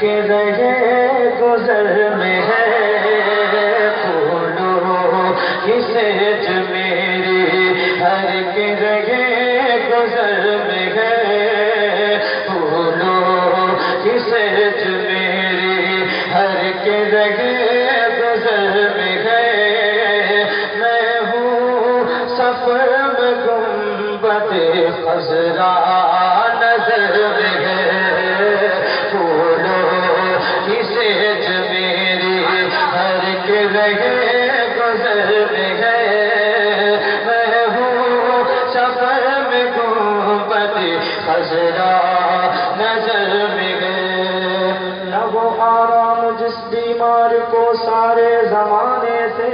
کے رہے گزر میں ہے پھولو کسے جو میری ہر کے رہے گزر میں ہے پھولو کسے جو میری ہر کے رہے گزر میں ہے میں ہوں سفر میں گنبد خزرا خزرا نظر میں ہے نہ وہ آرام جس بیمار کو سارے زمانے سے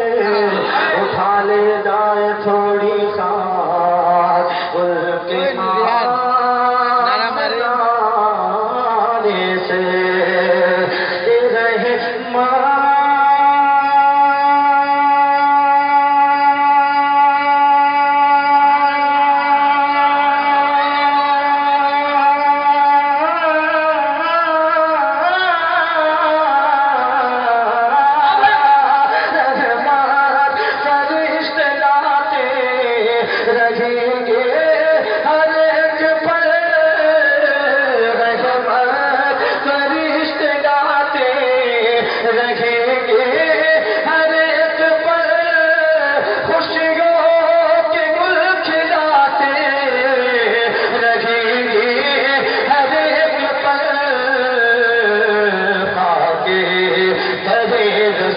اٹھا لے جائے تھوڑی ساتھ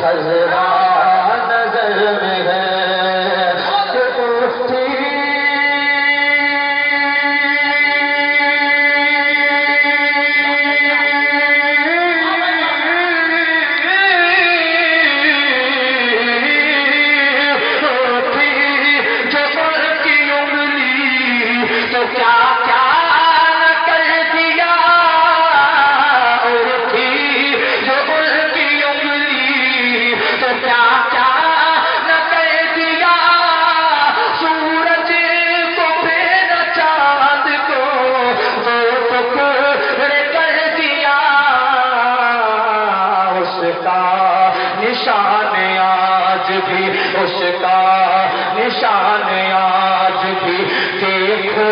گنبد خزرا نظر میں ہے نشان آج بھی اس کا نشان آج بھی دیکھو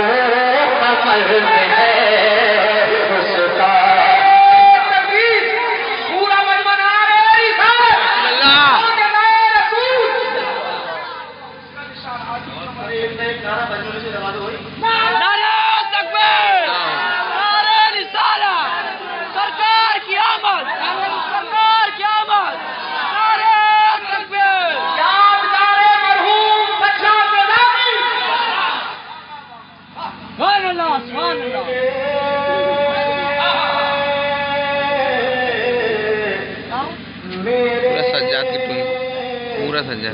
اللہ سبحان اللہ۔ پورا سجاد کی پورا سجاد۔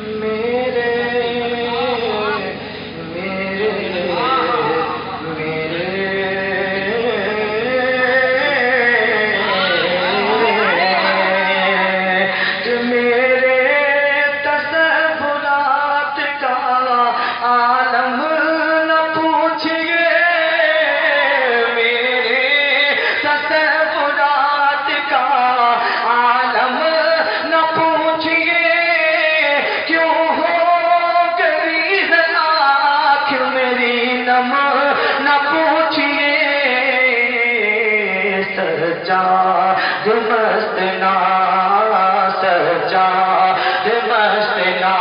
سجا مست نا سجا مست نا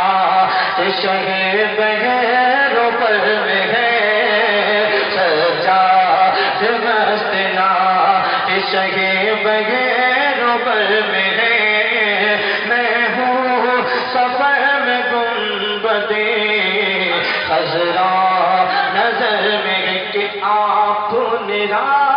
شہ بہروں پر میں ہے سجا مست نا شہ بغیروں پر میں ہے۔ میں ہوں سفر میں گنبدے خزران نظر میں کہ آپ نے راہ